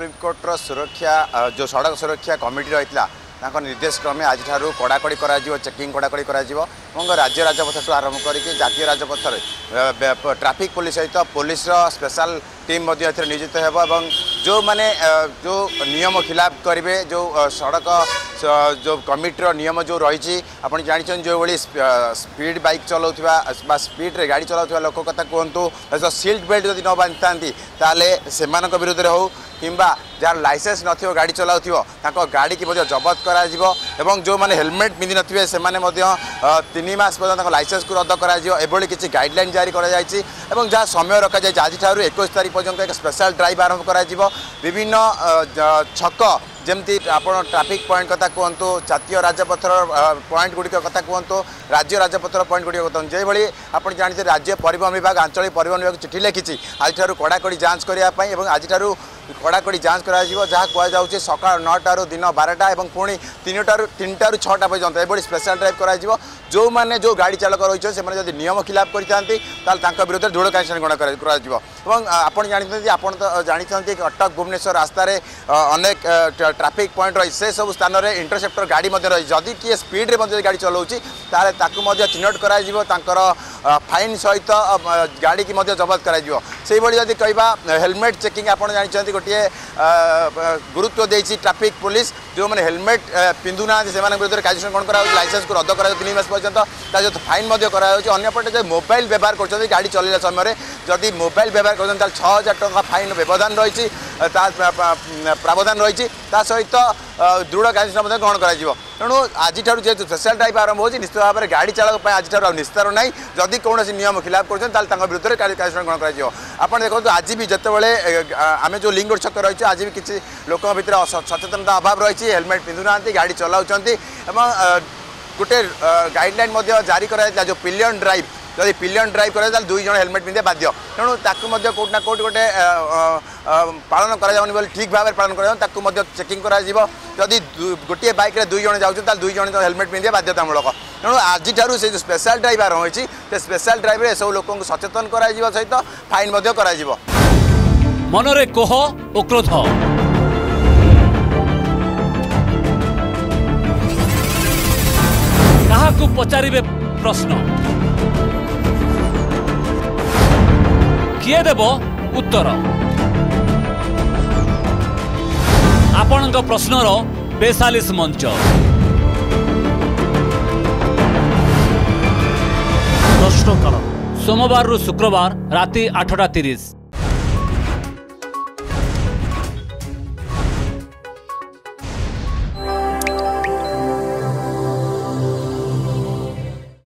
ସୁପ୍ରିମକୋର୍ଟର ସୁରକ୍ଷା ଯେଉଁ ସଡ଼କ ସୁରକ୍ଷା କମିଟି ରହିଥିଲା ତାଙ୍କ ନିର୍ଦ୍ଦେଶ କ୍ରମେ ଆଜିଠାରୁ କଡ଼ାକଡ଼ି କରାଯିବ ଚେକିଂ କଡ଼ାକଡ଼ି କରାଯିବ ଏବଂ ରାଜ୍ୟ ରାଜପଥଠୁ ଆରମ୍ଭ କରିକି ଜାତୀୟ ରାଜପଥରେ ଟ୍ରାଫିକ୍ ପୋଲିସ ସହିତ ପୋଲିସର ସ୍ପେଶାଲ ଟିମ୍ ମଧ୍ୟ ଏଥିରେ ନିୟୋଜିତ ହେବ ଏବଂ ଯେଉଁମାନେ ଯେଉଁ ନିୟମ ଖିଲାପ କରିବେ ଯେଉଁ ସଡ଼କ जो कमिटर नियम जो रही आपड़ जानते जो भाई स्पीड बैक चलाऊ स्पीड्रे गाड़ी चलाऊ लोक कथा कहतु सहित सिल्ट बेल्ट जब न बांधि से विरोध में हो কিংবা যার লাইসেন্স নথিব গাড়ি চলাউথিব তাঁর গাড়িকে মধ্যে জবত করা এবং যে হেলমেট পিঁধি নথিবে সে তিন মাস পর্যন্ত তাঁর লাইসেন্সকে রদ করা এভাবে কিছু গাইডলাইন জারি করা যাই এবং যা সময় রখা যাই আজ ঠার একুশ তারিখ পর্যন্ত এক স্পেশাল ড্রাইভ আরম্ভ করা বিভিন্ন ছক ଯେମିତି ଆପଣ ଟ୍ରାଫିକ୍ ପଏଣ୍ଟ କଥା କୁହନ୍ତୁ ଜାତୀୟ ରାଜପଥର ପଏଣ୍ଟ ଗୁଡ଼ିକ କଥା କୁହନ୍ତୁ ରାଜ୍ୟ ରାଜପଥର ପଏଣ୍ଟ ଗୁଡ଼ିକ କଥା ଯେଉଁଭଳି ଆପଣ ଜାଣିଛନ୍ତି ରାଜ୍ୟ ପରିବହନ ବିଭାଗ ଆଞ୍ଚଳିକ ପରିବହନ ବିଭାଗ ଚିଠି ଲେଖିଛି ଆଜିଠାରୁ କଡ଼ାକଡ଼ି ଯାଞ୍ଚ କରିବା ପାଇଁ ଏବଂ ଆଜିଠାରୁ কড়াকড়ি যাঞ্চ করা যা কুযাচ্ছে সকাল নটার দিন বারোটা এবং পুঁ তিনটার তিনটার ছটা পর্যন্ত এভাবে স্পেশাল ড্রাইভ করা যে যে গাড়ি চালক রয়েছেন সে যদি নিয়ম খিলাপ করে থাকে তাহলে তাঁর বিরুদ্ধে দৃঢ় কার্যানুষ্ঠান গ্রহণ করা এবং আপনার জাঁথিস আপনার তো জাঁথিস কটক ভুবনেশ্বর রাস্তায় অনেক ট্রাফিক পয়েন্ট রয়েছে সেসব স্থানের ইন্টরসেপ্টর গাড়ি রয়েছে যদি কি স্পিড্রে গাড়ি চলাউছি তাহলে তাকে চিহ্নট করা তাঁর ফাইন সহিত গাড়িকি জবত করা সেইভাবে যদি কহা হেলমেট চেকিং আপনার জাঁচান গোটিয়ে গুরুত্ব দিয়েছি ট্রাফিক পুলিশ যে হেলমেট পিধু না সে বিরুদ্ধে কার্যানুষ্ঠান করা হচ্ছে লাইসেন্স রদ করা তিন মাস পর্যন্ত তা ফাইন করা হচ্ছে অন্যপটে যে মোবাইল ব্যবহার করছেন গাড়ি চলাইলা সময় যদি মোবাইল ব্যবহার করছেন তাহলে ছ হাজার টাকা ফাইন ব্যবধান রয়েছে তা প্রাবধান রয়েছে তা সহিত দৃঢ় কার্যানুষ্ঠান গ্রহণ করা তেমন আজিঠার যেহেতু স্পেশাল ড্রাইভ আরম্ভ হচ্ছে নিশ্চিত ভাবে গাড়ি চালক আজিঠার নিস্তার নাই যদি কৌশি নিয়ম খিলাপ করছেন তাহলে তাঁর বিরুদ্ধে কার্যানুষ্ঠান গ্রহণ করা আপনার দেখুন আজি বি যেতবে আমি যে লিঙ্গ ছক রয়েছে আজি বি কিছু লোক ভিতরে সচেতনতা অভাব রয়েছে হেলমেট পিধু না গাড়ি চলাউছেন এবং গোটে গাইডলাইন জারি করা যে পিলিয়ন ড্রাইভ যদি পিଲିଅନ୍ ଡ୍ରାଇଭ୍ କରେ ତାହେଲେ ଦୁଇ ଜଣ ହେଲମେଟ୍ ପିନ୍ଧିବା ବାଧ୍ୟ ତେଣୁ ତାକୁ ମଧ୍ୟ କେଉଁଠି ନା କେଉଁଠି ଗୋଟେ ପାଳନ କରାଯାଉନି ବୋଲି ଠିକ୍ ଭାବରେ ପାଳନ କରାଯାଉନି ତାକୁ ମଧ୍ୟ ଚେକିଂ କରାଯିବ ଯଦି ଗୋଟିଏ ବାଇକ୍ରେ ଦୁଇ ଜଣ ଯାଉଛନ୍ତି ତାହେଲେ ଦୁଇ ଜଣ ହେଲମେଟ୍ ପିନ୍ଧିବା ବାଧ୍ୟତାମୂଳକ ତେଣୁ ଆଜିଠାରୁ ସେ ଯେଉଁ ସ୍ପେଶାଲ୍ ଡ୍ରାଇଭ୍ ଆରମ୍ଭ ହୋଇଛି ସେ ସ୍ପେଶାଲ୍ ଡ୍ରାଇଭ୍ରେ ଏସବୁ ଲୋକଙ୍କୁ ସଚେତନ କରାଯିବା ସହିତ ଫାଇନ୍ ମଧ୍ୟ କରାଯିବ ମନରେ କୋହ ଓ କ୍ରୋଧ କାହାକୁ ପଚାରିବେ ପ୍ରଶ୍ନ କିଏ ଦେବ ଉତ୍ତର ଆପଣଙ୍କ ପ୍ରଶ୍ନର ବେସାଲିସ ମଞ୍ଚ ପ୍ରଶ୍ନକାଳ ସୋମବାରରୁ ଶୁକ୍ରବାର ରାତି ଆଠଟା ତିରିଶ